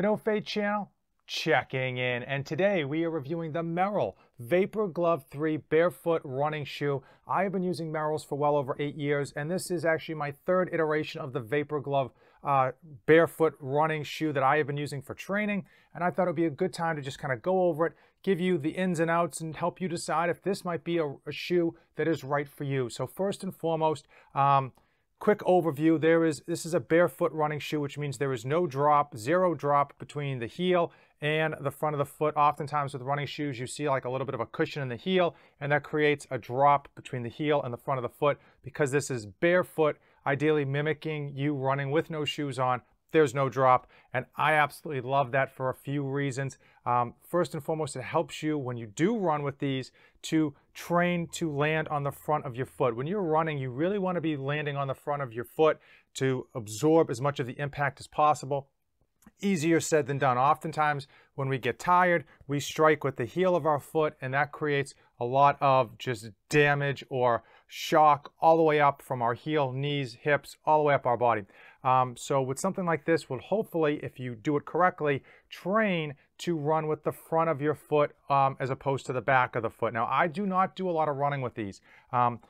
The No Fate channel checking in, and today we are reviewing the Merrell Vapor Glove 3 Barefoot Running Shoe. I have been using Merrells for well over eight years, and this is actually my third iteration of the Vapor Glove uh, barefoot running shoe that I have been using for training, and I thought it would be a good time to just kind of go over it, give you the ins and outs, and help you decide if this might be a, a shoe that is right for you. So first and foremost, um, quick overview, there is this is a barefoot running shoe, which means there is no drop, zero drop between the heel and the front of the foot. Oftentimes with running shoes, you see like a little bit of a cushion in the heel, and that creates a drop between the heel and the front of the foot. Because this is barefoot, ideally mimicking you running with no shoes on, there's no drop. And I absolutely love that for a few reasons. Um, first and foremost, it helps you when you do run with these to train to land on the front of your foot. When you're running, you really want to be landing on the front of your foot to absorb as much of the impact as possible. Easier said than done. Oftentimes, when we get tired, we strike with the heel of our foot, and that creates a lot of just damage or shock all the way up from our heel, knees, hips, all the way up our body. Um, so with something like this, will hopefully, if you do it correctly, train to run with the front of your foot um, as opposed to the back of the foot. Now, I do not do a lot of running with these. Um,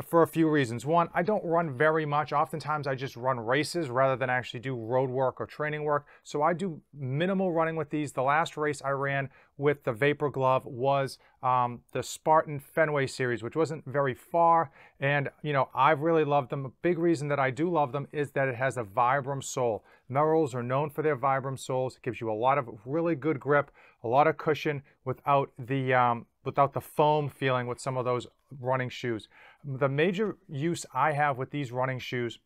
for a few reasons. One, I don't run very much. Oftentimes I just run races rather than actually do road work or training work. So I do minimal running with these. The last race I ran with the Vapor Glove was um, the Spartan Fenway Series, which wasn't very far. And, you know, I've really loved them. A big reason that I do love them is that it has a Vibram sole. Merrells are known for their Vibram soles. It gives you a lot of really good grip, a lot of cushion without the, um, without the foam feeling with some of those running shoes. The major use I have with these running shoes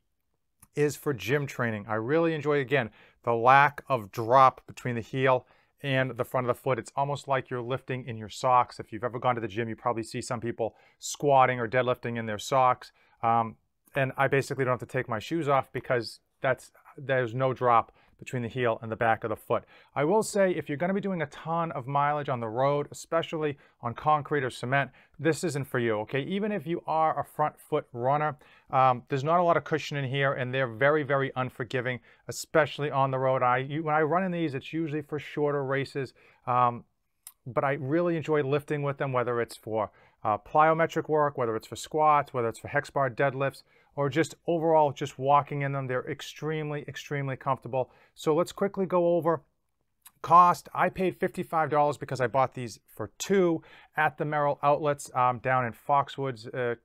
is for gym training. I really enjoy, again, the lack of drop between the heel and the front of the foot. It's almost like you're lifting in your socks. If you've ever gone to the gym, you probably see some people squatting or deadlifting in their socks. Um, and I basically don't have to take my shoes off because that's there's no drop between the heel and the back of the foot. I will say if you're going to be doing a ton of mileage on the road, especially on concrete or cement, this isn't for you, okay? Even if you are a front foot runner, um, there's not a lot of cushion in here and they're very, very unforgiving, especially on the road. I When I run in these, it's usually for shorter races, um, but I really enjoy lifting with them, whether it's for uh, plyometric work, whether it's for squats, whether it's for hex bar deadlifts, or just overall just walking in them. They're extremely, extremely comfortable. So let's quickly go over cost. I paid $55 because I bought these for two at the Merrell outlets um, down in Foxwoods, uh,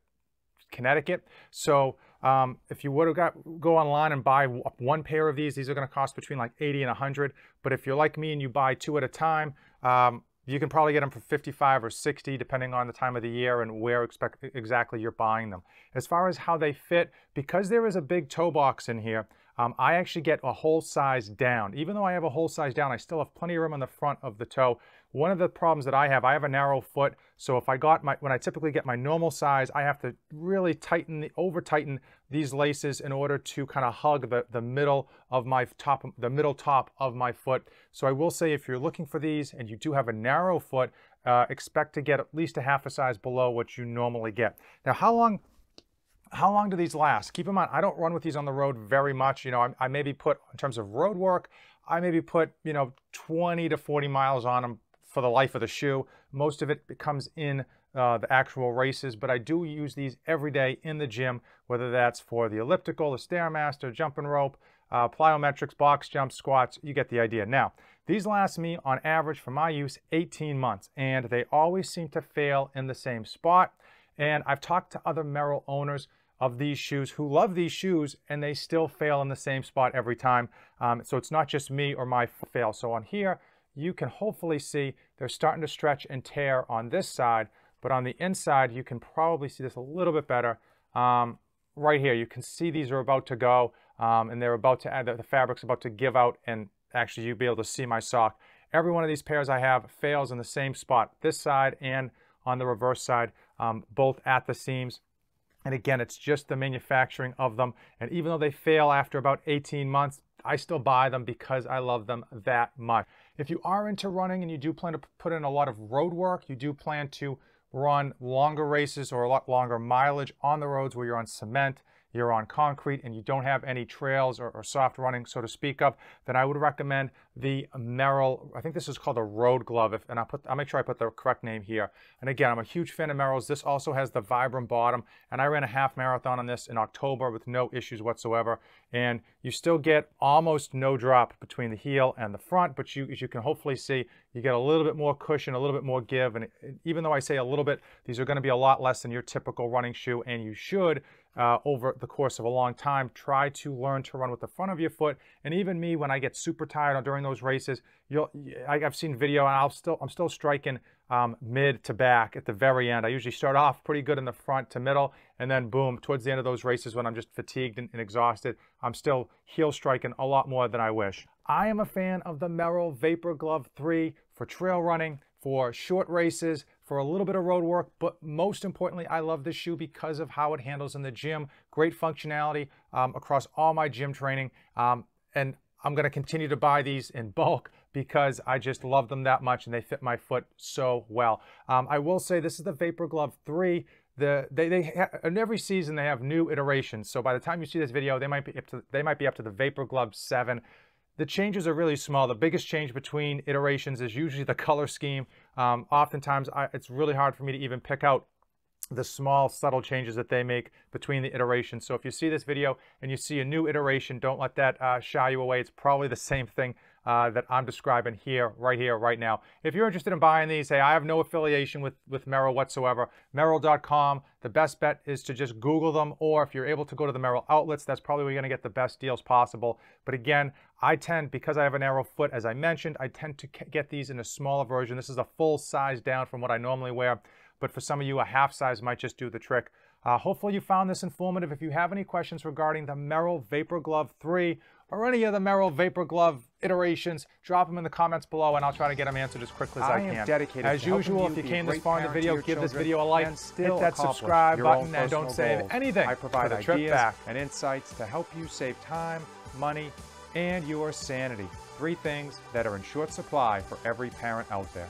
Connecticut. So um, if you would have got go online and buy one pair of these, these are going to cost between like 80 and 100. But if you're like me and you buy two at a time, um, you can probably get them for 55 or 60 depending on the time of the year and where exactly you're buying them. As far as how they fit, because there is a big toe box in here, um, I actually get a whole size down. Even though I have a whole size down, I still have plenty of room on the front of the toe. One of the problems that I have, I have a narrow foot, so if I got my, when I typically get my normal size, I have to really tighten, the, over tighten these laces in order to kind of hug the, the middle of my top, the middle top of my foot. So I will say if you're looking for these and you do have a narrow foot, uh, expect to get at least a half a size below what you normally get. Now, how long how long do these last? Keep in mind, I don't run with these on the road very much. You know, I, I maybe put, in terms of road work, I maybe put, you know, 20 to 40 miles on them for the life of the shoe. Most of it comes in uh, the actual races, but I do use these every day in the gym, whether that's for the elliptical, the Stairmaster, jumping rope, uh, plyometrics, box jumps, squats, you get the idea. Now, these last me on average for my use 18 months, and they always seem to fail in the same spot. And I've talked to other Merrell owners of these shoes who love these shoes and they still fail in the same spot every time. Um, so it's not just me or my fail. So on here, you can hopefully see they're starting to stretch and tear on this side, but on the inside, you can probably see this a little bit better. Um, right here, you can see these are about to go um, and they're about to add, the fabric's about to give out and actually you'll be able to see my sock. Every one of these pairs I have fails in the same spot, this side and on the reverse side, um, both at the seams. And again, it's just the manufacturing of them. And even though they fail after about 18 months, I still buy them because I love them that much. If you are into running and you do plan to put in a lot of road work, you do plan to run longer races or a lot longer mileage on the roads where you're on cement, you're on concrete and you don't have any trails or, or soft running, so to speak of, then I would recommend the Merrell, I think this is called a road glove, if, and I'll, put, I'll make sure I put the correct name here. And again, I'm a huge fan of Merrell's. This also has the Vibram bottom, and I ran a half marathon on this in October with no issues whatsoever. And you still get almost no drop between the heel and the front, but you, as you can hopefully see, you get a little bit more cushion, a little bit more give. And even though I say a little bit, these are gonna be a lot less than your typical running shoe, and you should uh, over the course of a long time. Try to learn to run with the front of your foot. And even me, when I get super tired during those races, you'll I, have seen video, and I'll still I'm still striking um, mid to back at the very end. I usually start off pretty good in the front to middle, and then boom, towards the end of those races when I'm just fatigued and, and exhausted, I'm still heel striking a lot more than I wish. I am a fan of the Merrell Vapor Glove 3 for trail running, for short races, for a little bit of road work, but most importantly, I love this shoe because of how it handles in the gym. Great functionality um, across all my gym training. Um, and I'm going to continue to buy these in bulk because I just love them that much and they fit my foot so well. Um, I will say this is the Vapor Glove 3. The, they, they in every season they have new iterations. So by the time you see this video, they might be up to they might be up to the Vapor Glove 7. The changes are really small. The biggest change between iterations is usually the color scheme. Um, oftentimes, I, it's really hard for me to even pick out the small subtle changes that they make between the iterations. So if you see this video and you see a new iteration, don't let that uh, shy you away. It's probably the same thing uh, that I'm describing here, right here, right now. If you're interested in buying these, hey, I have no affiliation with, with Merrell whatsoever. Merrell.com, the best bet is to just Google them, or if you're able to go to the Merrell outlets, that's probably where you're gonna get the best deals possible. But again, I tend, because I have a narrow foot, as I mentioned, I tend to get these in a smaller version. This is a full size down from what I normally wear, but for some of you, a half size might just do the trick. Uh, hopefully you found this informative. If you have any questions regarding the Merrell Vapor Glove 3 or any of the Merrell Vapor Glove iterations, drop them in the comments below and I'll try to get them answered as quickly as I, I can. dedicated as usual, if you came this far in the video, give this video a like, hit that subscribe button and don't save goals. anything I provide ideas back. and insights to help you save time, money, and your sanity. Three things that are in short supply for every parent out there.